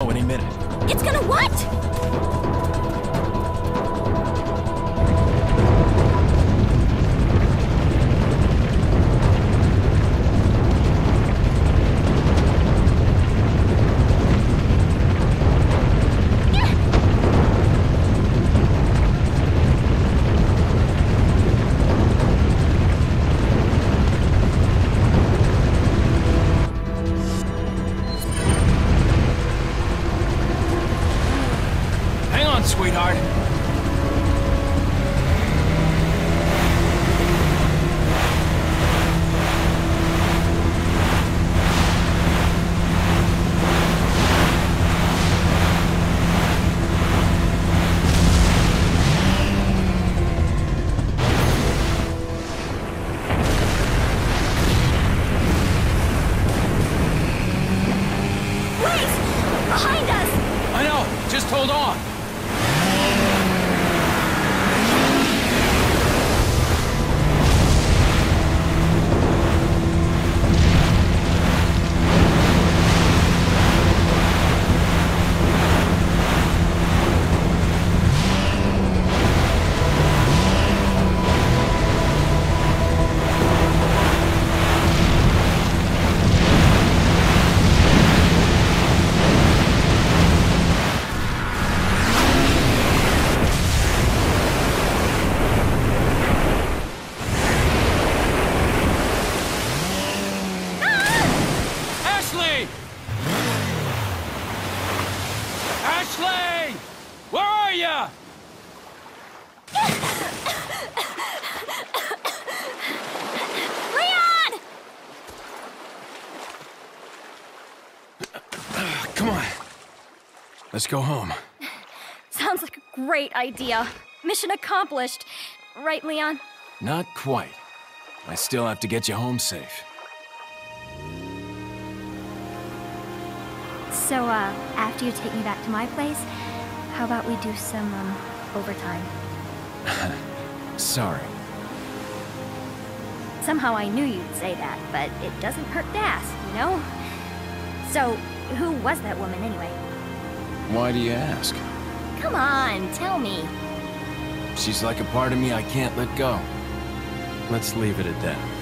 any minute. It's gonna what? Sweetheart. Wait! Behind us! I know. Just hold on. Ashley! Where are you? Leon! Come on. Let's go home. Sounds like a great idea. Mission accomplished. Right, Leon? Not quite. I still have to get you home safe. So, uh, after you take me back to my place, how about we do some, um, overtime? Sorry. Somehow I knew you'd say that, but it doesn't hurt to ask, you know? So, who was that woman anyway? Why do you ask? Come on, tell me. She's like a part of me I can't let go. Let's leave it at that.